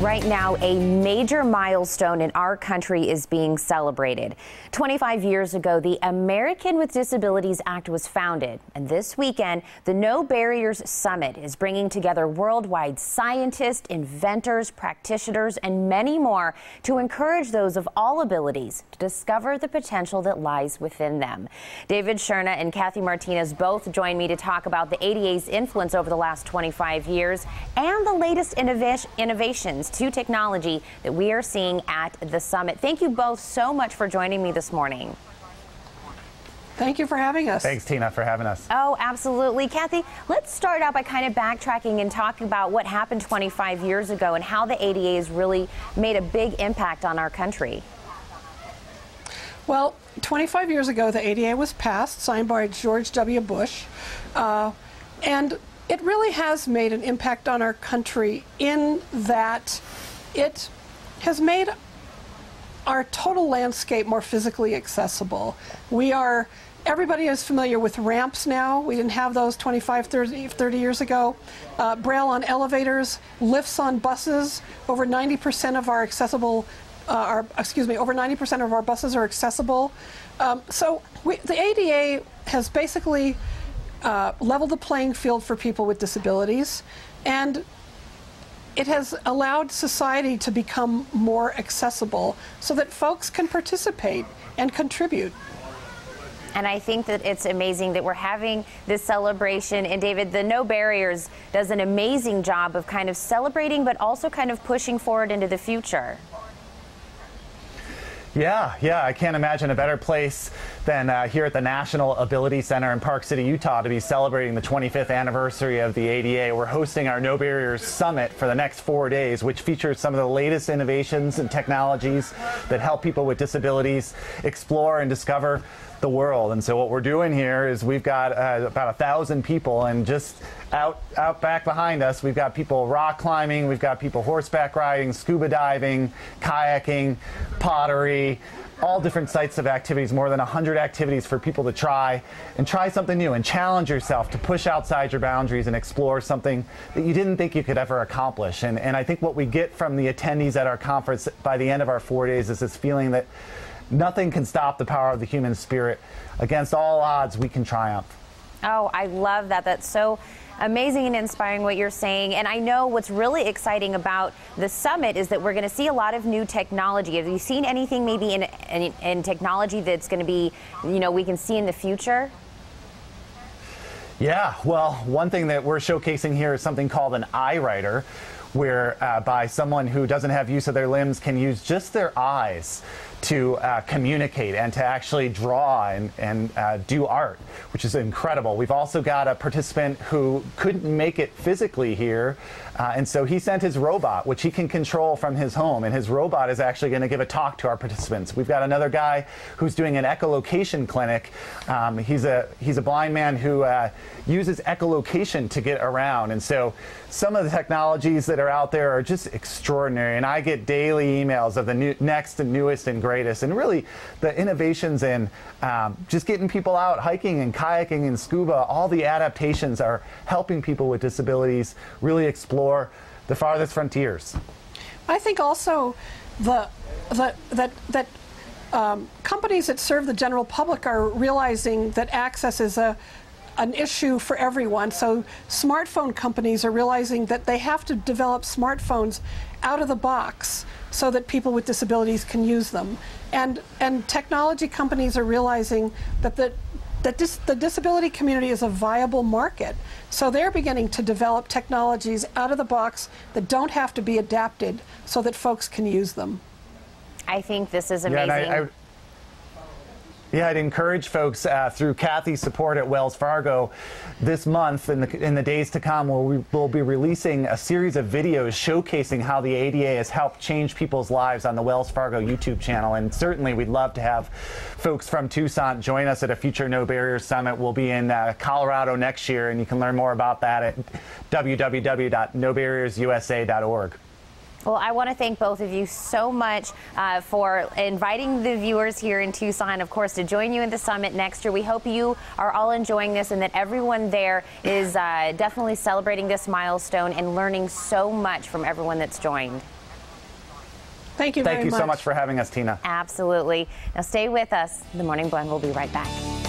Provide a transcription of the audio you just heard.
Right now, a major milestone in our country is being celebrated. 25 years ago, the American with Disabilities Act was founded. And this weekend, the No Barriers Summit is bringing together worldwide scientists, inventors, practitioners, and many more to encourage those of all abilities to discover the potential that lies within them. David Shurna and Kathy Martinez both join me to talk about the ADA's influence over the last 25 years and the latest innov innovations to technology that we are seeing at the summit. Thank you both so much for joining me this morning. Thank you for having us. Thanks, Tina, for having us. Oh, absolutely. Kathy, let's start out by kind of backtracking and talking about what happened 25 years ago and how the ADA has really made a big impact on our country. Well, 25 years ago, the ADA was passed, signed by George W. Bush. Uh, and it really has made an impact on our country in that it has made our total landscape more physically accessible. We are, everybody is familiar with ramps now. We didn't have those 25, 30, 30 years ago. Uh, Braille on elevators, lifts on buses. Over 90% of our accessible, uh, our, excuse me, over 90% of our buses are accessible. Um, so we, the ADA has basically uh, level the playing field for people with disabilities, and it has allowed society to become more accessible so that folks can participate and contribute. And I think that it's amazing that we're having this celebration. And David, the No Barriers does an amazing job of kind of celebrating, but also kind of pushing forward into the future. Yeah, yeah, I can't imagine a better place than uh, here at the National Ability Center in Park City, Utah to be celebrating the 25th anniversary of the ADA. We're hosting our No Barriers Summit for the next four days, which features some of the latest innovations and technologies that help people with disabilities explore and discover the world. And so what we're doing here is we've got uh, about a thousand people and just out, out back behind us, we've got people rock climbing, we've got people horseback riding, scuba diving, kayaking, pottery, all different sites of activities, more than 100 activities for people to try and try something new and challenge yourself to push outside your boundaries and explore something that you didn't think you could ever accomplish. And, and I think what we get from the attendees at our conference by the end of our four days is this feeling that Nothing can stop the power of the human spirit. Against all odds, we can triumph. Oh, I love that. That's so amazing and inspiring what you're saying. And I know what's really exciting about the summit is that we're going to see a lot of new technology. Have you seen anything maybe in, in, in technology that's going to be, you know, we can see in the future? Yeah, well, one thing that we're showcasing here is something called an EyeWriter, where uh, by someone who doesn't have use of their limbs can use just their eyes to uh, communicate and to actually draw and, and uh, do art, which is incredible. We've also got a participant who couldn't make it physically here, uh, and so he sent his robot, which he can control from his home, and his robot is actually going to give a talk to our participants. We've got another guy who's doing an echolocation clinic. Um, he's a he's a blind man who uh, uses echolocation to get around, and so some of the technologies that are out there are just extraordinary. And I get daily emails of the new, next and newest and greatest, and really the innovations in um, just getting people out hiking and kayaking and scuba. All the adaptations are helping people with disabilities really explore the farthest frontiers. I think also the, the that that um, companies that serve the general public are realizing that access is a an issue for everyone. So smartphone companies are realizing that they have to develop smartphones out of the box so that people with disabilities can use them. And, and technology companies are realizing that the, that dis the disability community is a viable market. So they're beginning to develop technologies out of the box that don't have to be adapted so that folks can use them. I think this is amazing. Yeah, yeah, I'd encourage folks uh, through Kathy's support at Wells Fargo this month in the, in the days to come, we'll, we'll be releasing a series of videos showcasing how the ADA has helped change people's lives on the Wells Fargo YouTube channel. And certainly we'd love to have folks from Tucson join us at a future No Barriers Summit. We'll be in uh, Colorado next year, and you can learn more about that at www.nobarriersusa.org. Well, I want to thank both of you so much uh, for inviting the viewers here in Tucson, of course, to join you in the summit next year. We hope you are all enjoying this and that everyone there is uh, definitely celebrating this milestone and learning so much from everyone that's joined. Thank you Thank very you much. so much for having us, Tina. Absolutely. Now stay with us. The Morning Blend will be right back.